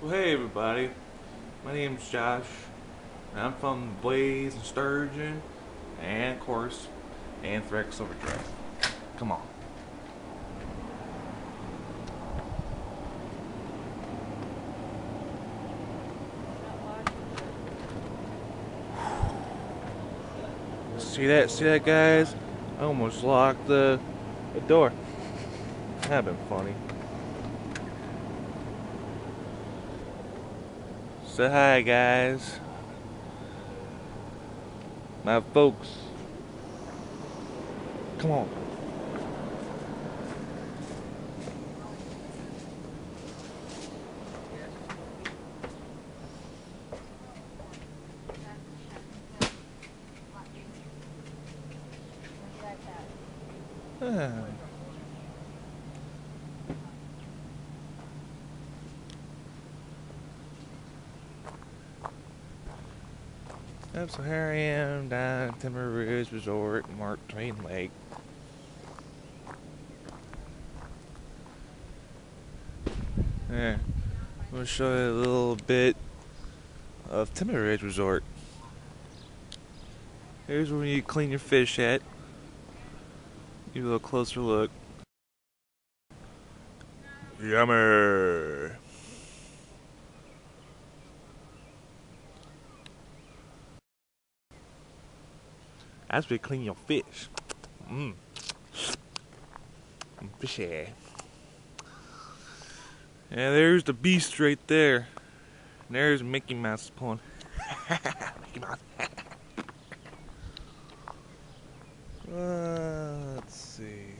Well, hey everybody, my name's Josh, and I'm from Blaze and Sturgeon, and of course, Anthrax Overdrive. Come on. See that? See that, guys? I almost locked the, the door. That'd been funny. Say hi, guys. My folks. Come on. Ah. Yep, so here I am down at Timber Ridge Resort, Mark Twain Lake. Yeah, I'm gonna show you a little bit of Timber Ridge Resort. Here's where you clean your fish at. Give a little closer look. Yummer. As we clean your fish. Mmm. Fishy. Yeah, there's the beast right there. And there's Mickey Mouse pulling. Mickey Mouse. uh, let's see.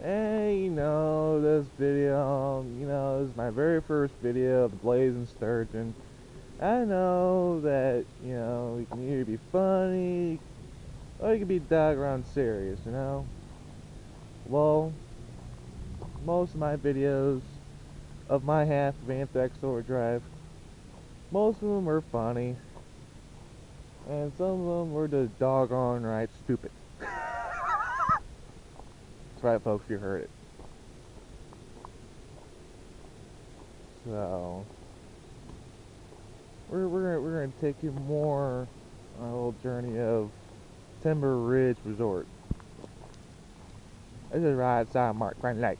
Hey, you know, this video, you know, this is my very first video of the Blazing Sturgeon. I know that, you know, you can either be funny or you can be doggone serious, you know? Well, most of my videos of my half of Anthrax Overdrive, most of them are funny, and some of them were just doggone right stupid. That's right, folks, you heard it. So, we're we're we're gonna take you more on a little journey of Timber Ridge Resort. This is right outside Mark Twain Lake.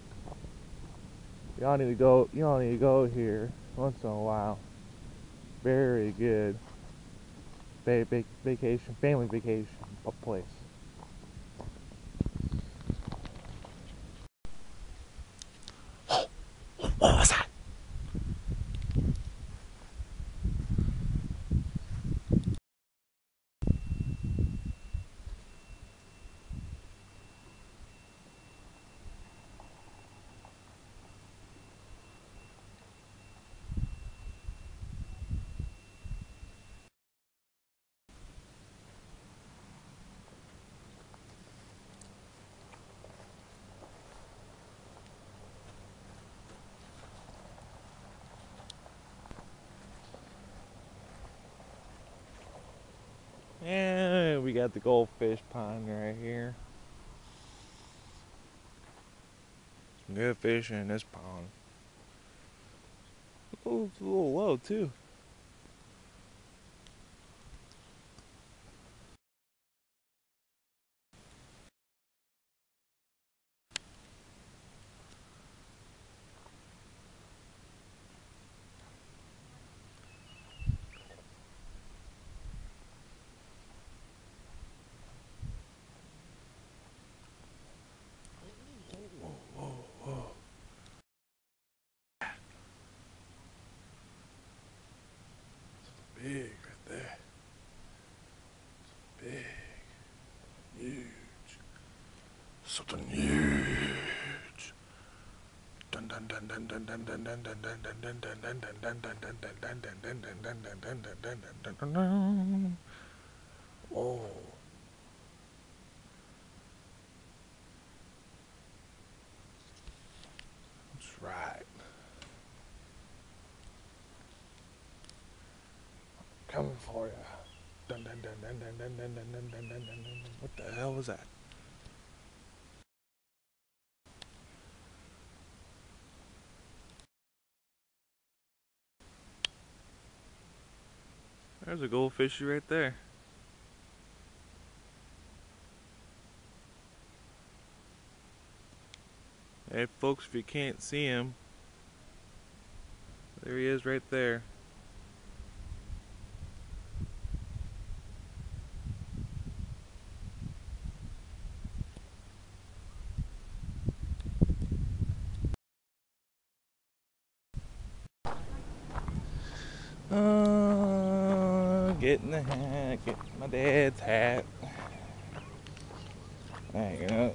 Y'all need to go. Y'all need to go here once in a while. Very good. Va va vacation, family vacation place. What was that? And we got the goldfish pond right here. Some good fishing in this pond. Oh, it's a little low too. Big right there. Big. Huge. Something huge. Dun dun dun dun dun dun dun dun dun dun dun dun dun dun dun dun dun dun Dun, dun, dun, dun, dun, dun, dun, dun, dun, dun, dun, dun. What the hell was that? There's a goldfishy right there. Hey folks, if you can't see him, there he is right there. Uh, getting the hat, getting my dad's hat. There you go.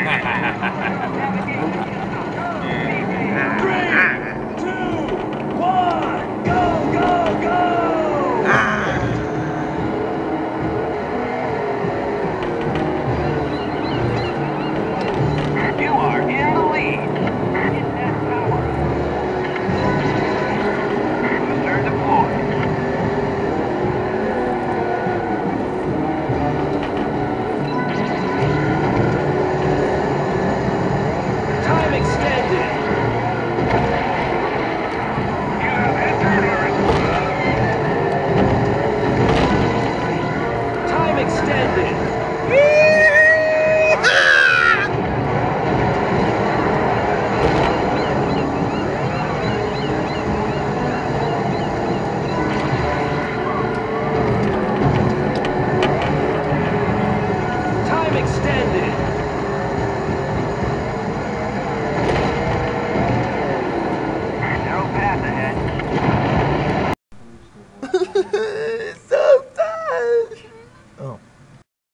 standing.